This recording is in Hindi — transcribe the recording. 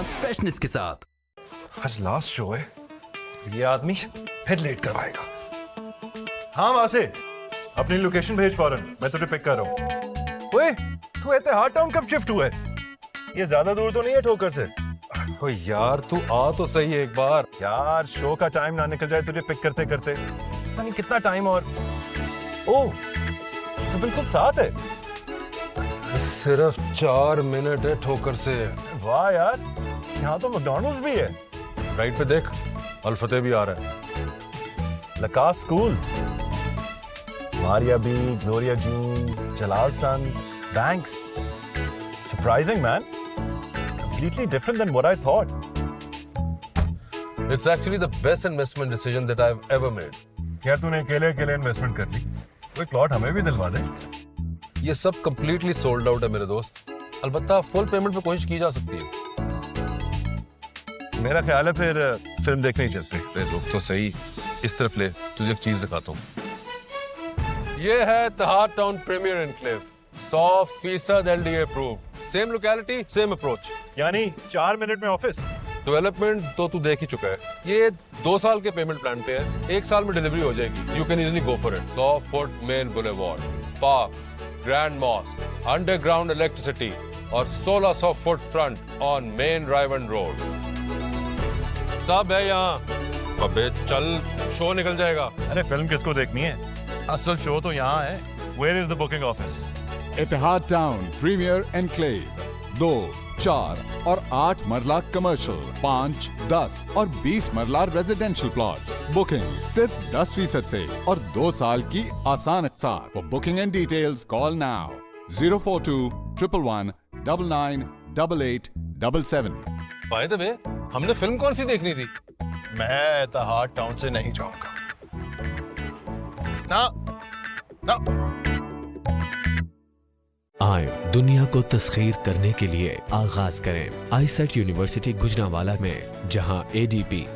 साथ फ्रेशनेस के साथ। आज लास्ट शो है। ये आदमी फिर लेट करवाएगा। हाँ वासे। अपनी लोकेशन भेज फ़ौरन। मैं तुझे पिक कर रहा हूँ। ओए तू एतहाद टाउन कब शिफ्ट हुआ है? ये ज़्यादा दूर तो नहीं है ठोकर से। ओ यार तू आ तो सही एक बार। यार शो का टाइम ना निकल जाए तुझे पिक करते करते। पता नहीं कितना टाइम और। ओ तो बिल्कुल साथ है। सिर्फ़ चार मिनट है ठोकर से। वाह यार। यहाँ तो मैकडॉनल्ड्स भी है। राइट पे देख अल्फते भी आ रहा है। लकास school. Maria B Gloria Jeans Jalal Sons banks. Surprising man completely different than what I thought. It's actually the best investment decision that I've ever made. यार तूने अकेले अकेले इन्वेस्टमेंट कर ली? कोई प्लॉट हमें भी दिलवा दे। ये सब completely सोल्ड आउट है मेरे दोस्त। अलबत्ता फुल पेमेंट पे कोशिश की जा सकती है। मेरा ख्याल है फिर फ़िल्म देखने ही चलते फिर रुक तो सही इस तरफ़ ले तुझे एक चीज़ दिखाता हूँ। ये है तहार टाउन प्रीमियर एनक्लेव सौ फ़ीसद L D approve same locality same approach यानी चार मिनट में ऑफ़िस। डेवलपमेंट तो तू देख ही चुका है। ये दो साल के पेमेंट प्लान पे है एक साल में डिलीवरी हो जाएगी। You can easily go for it सौ foot main boulevard parks grand mosque underground electricity और 1600 foot front on main Raiwind road सब है यहाँ। अबे चल शो निकल जाएगा। अरे फ़िल्म किसको देखनी है? असल शो तो यहाँ है। Where is the booking office Etihad town premier enclave दो चार और आठ मरला कमर्शियल पाँच दस और बीस मरला रेजिडेंशियल प्लॉट बुकिंग सिर्फ़ दस फ़ीसद ऐसी और दो साल की आसान अक्सार for booking and details call now zero four two triple one double nine double eight double seven by the way हमने फ़िल्म कौन सी देखनी थी? मैं तहार टाउन से नहीं जाऊँगा। ना ना। आए, दुनिया को तस्खीर करने के लिए आगाज़ करें। आईसेट यूनिवर्सिटी गुजरावाला में, जहाँ एडीपी